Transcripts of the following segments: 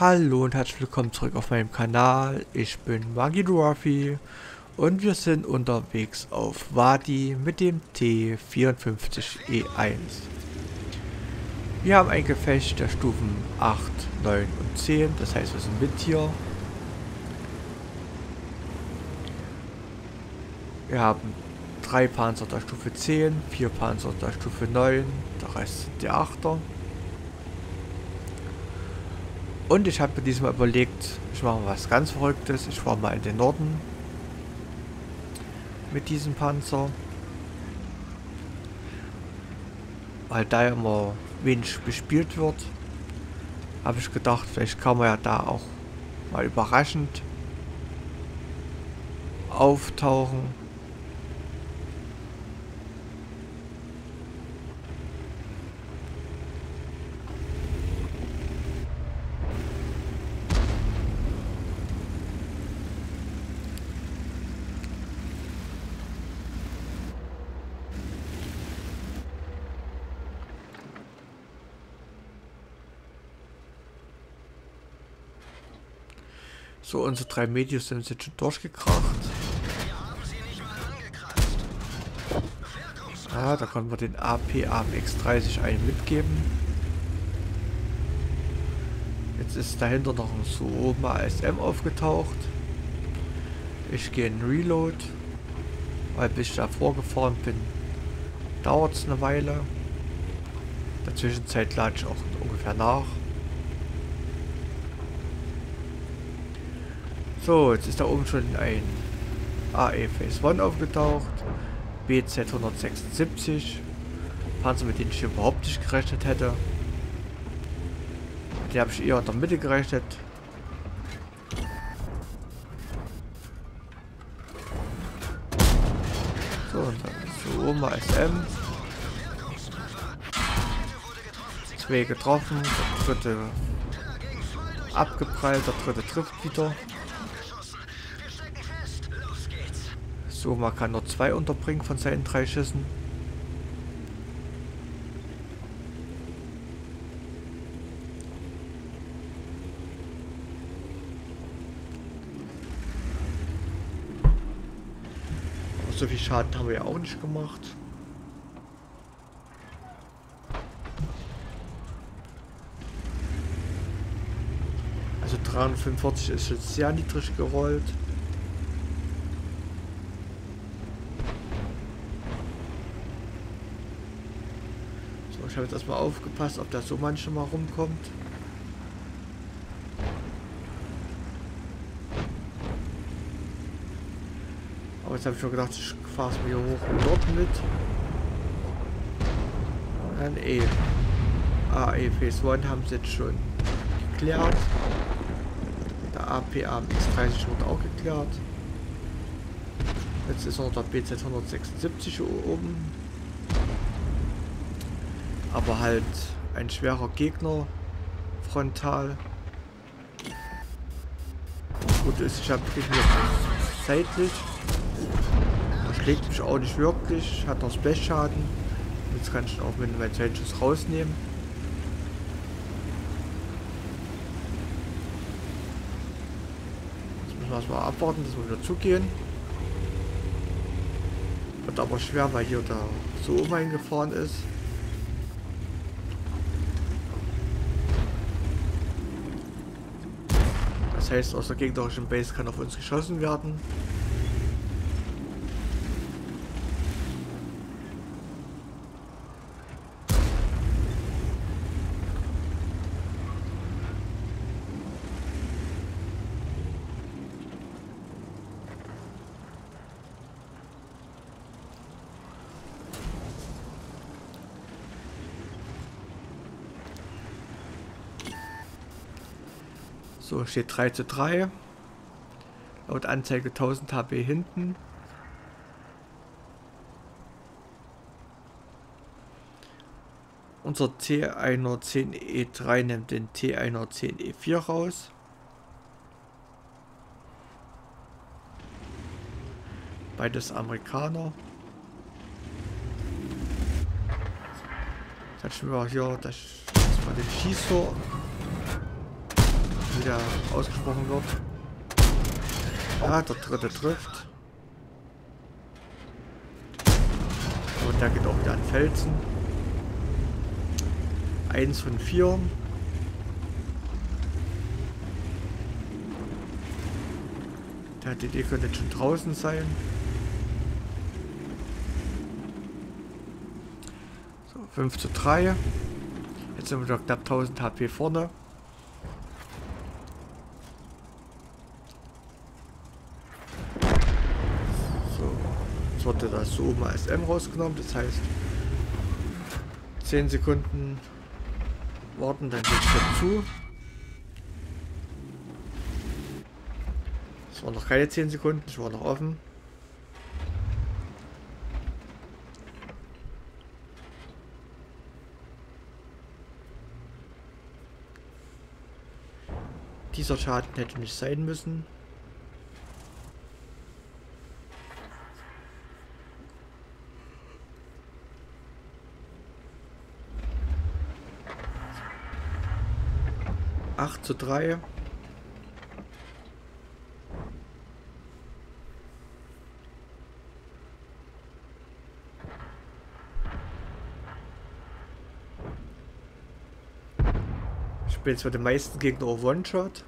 Hallo und herzlich willkommen zurück auf meinem Kanal. Ich bin Magidorafi und wir sind unterwegs auf Wadi mit dem T54E1. Wir haben ein Gefecht der Stufen 8, 9 und 10, das heißt wir sind mit hier. Wir haben drei Panzer der Stufe 10, vier Panzer der Stufe 9, der Rest sind die 8er. Und ich habe mir diesmal überlegt, ich mache was ganz Verrücktes. Ich fahre mal in den Norden mit diesem Panzer. Weil da immer wenig bespielt wird, habe ich gedacht, vielleicht kann man ja da auch mal überraschend auftauchen. So, unsere drei Medios sind jetzt schon durchgekracht. Ah, da konnten wir den AP AMX 30 einen mitgeben. Jetzt ist dahinter noch ein Suoma SM aufgetaucht. Ich gehe in Reload. Weil bis ich da vorgefahren bin, dauert es eine Weile. In der Zwischenzeit lade ich auch ungefähr nach. So, jetzt ist da oben schon ein AE Phase 1 aufgetaucht. BZ 176. Panzer, mit denen ich überhaupt nicht gerechnet hätte. Die habe ich eher in der Mitte gerechnet. So, und dann so Oma SM. Zwei getroffen, der dritte abgeprallt, der dritte trifft wieder. So, man kann nur zwei unterbringen von seinen drei Schüssen. Aber so viel Schaden haben wir ja auch nicht gemacht. Also 345 ist jetzt sehr niedrig gerollt. Ich habe jetzt erstmal aufgepasst, ob da so manchmal rumkommt. Aber jetzt habe ich schon gedacht, ich fahre es mir hoch und dort mit. Dann E. Ah, E Phase 1 haben sie jetzt schon geklärt. Der APA X30 wurde auch geklärt. Jetzt ist noch der BZ 176 oben aber halt ein schwerer Gegner frontal. Gut ist, ich habe hier seitlich. Er schlägt mich auch nicht wirklich, hat noch Splash-Schaden. Jetzt kann ich auch mit meinem Zeitschuss rausnehmen. Jetzt müssen wir erstmal abwarten, dass wir wieder zugehen. Wird aber schwer, weil hier der so um eingefahren ist. heißt, aus der gegnerischen Base kann auf uns geschossen werden. So, steht 3 zu 3. Laut Anzeige 1000 HP hinten. Unser T110E3 nimmt den T110E4 raus. Beides Amerikaner. Jetzt wir hier das, das mal den Schießtor wie der ausgesprochen wird. Ja, der dritte trifft. Und der geht auch wieder an Felsen. Eins von vier. Der DD könnte schon draußen sein. So, 5 zu 3. Jetzt sind wir wieder knapp 1000 HP vorne. So, jetzt wurde das so oben als M rausgenommen. Das heißt, 10 Sekunden warten, dann geht es zu. Es waren noch keine 10 Sekunden, ich war noch offen. Dieser Schaden hätte nicht sein müssen. Zu drei. spiele jetzt für den meisten Gegner auf One-Shot.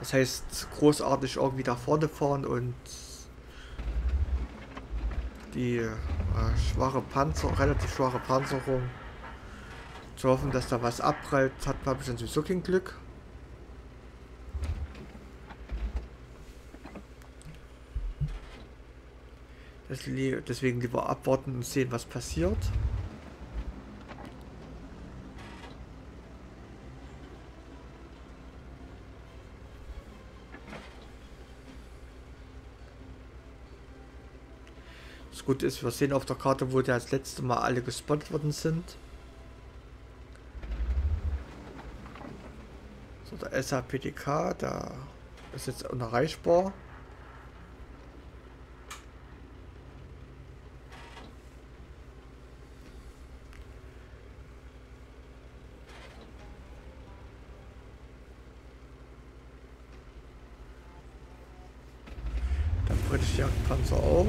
Das heißt, großartig irgendwie da vorne fahren und die äh, schwache Panzer, relativ schwache Panzerung zu hoffen, dass da was abprallt, hat ich dann sowieso kein Glück. Deswegen lieber abwarten und sehen, was passiert. Das Gute ist, wir sehen auf der Karte, wo der das letzte Mal alle gespottet worden sind. So, der SAPDK, da ist jetzt unerreichbar. Der britische Jagdpanzer auch.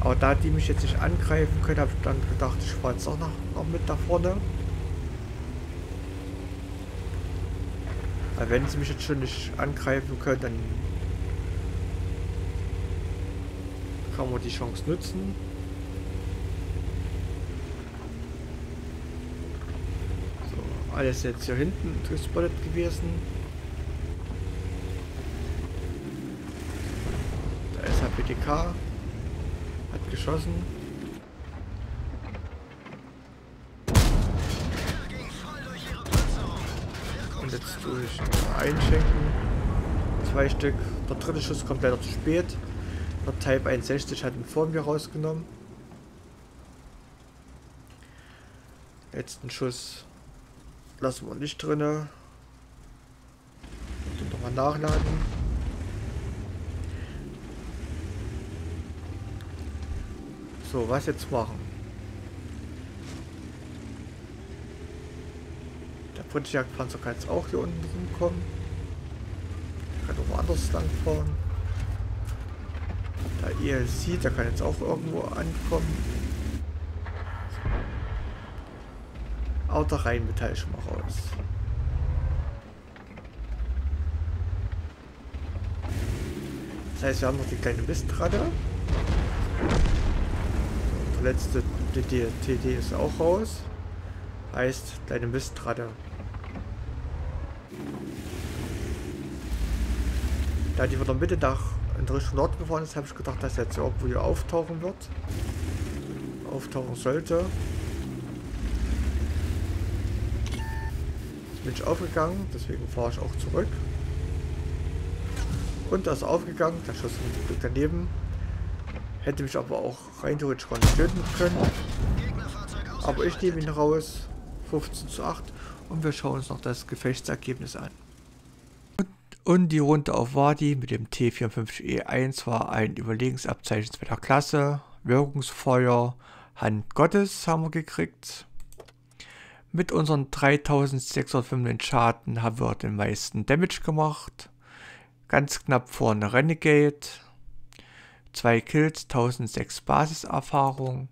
Aber da die mich jetzt nicht angreifen können, habe ich dann gedacht, ich fahre jetzt auch noch, noch mit da vorne. Weil wenn sie mich jetzt schon nicht angreifen können, dann kann man die Chance nutzen. So, alles jetzt hier hinten gespottet gewesen. Da ist HPTK geschossen. Jetzt durch einschenken. Zwei Stück. Der dritte Schuss kommt leider zu spät. Der Type 61 hat ihn vor mir rausgenommen. Letzten Schuss lassen wir nicht. Und nochmal nachladen. So, was jetzt machen? Der British-Jagdpanzer kann jetzt auch hier unten rumkommen. Kann auch woanders lang fahren. Der ELC, der kann jetzt auch irgendwo ankommen. Auch der Rheinmetall schon mal raus. Das heißt, wir haben noch die kleine Mistratte letzte TD ist auch raus. Heißt, deine Mistratte. Da die von der Mitte nach in Richtung Norden gefahren ist, habe ich gedacht, dass jetzt irgendwo hier auftauchen wird. Auftauchen sollte. Jetzt bin ich aufgegangen, deswegen fahre ich auch zurück. Und das ist aufgegangen, der Schuss daneben. Hätte mich aber auch rein theoretisch gar nicht töten können. Aber ich nehme ihn raus. 15 zu 8. Und wir schauen uns noch das Gefechtsergebnis an. Und die Runde auf Wadi mit dem T54E1 war ein Überlegensabzeichen zweiter Klasse. Wirkungsfeuer, Hand Gottes haben wir gekriegt. Mit unseren 3605 Schaden haben wir den meisten Damage gemacht. Ganz knapp vorne Renegade. Zwei Kills, 1006 Basiserfahrung.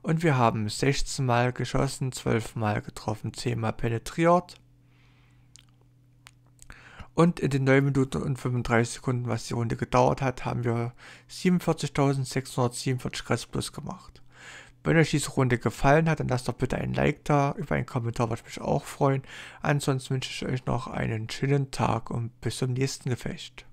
Und wir haben 16 Mal geschossen, 12 Mal getroffen, 10 Mal penetriert. Und in den 9 Minuten und 35 Sekunden, was die Runde gedauert hat, haben wir 47.647 Stress plus gemacht. Wenn euch diese Runde gefallen hat, dann lasst doch bitte ein Like da. Über einen Kommentar würde ich mich auch freuen. Ansonsten wünsche ich euch noch einen schönen Tag und bis zum nächsten Gefecht.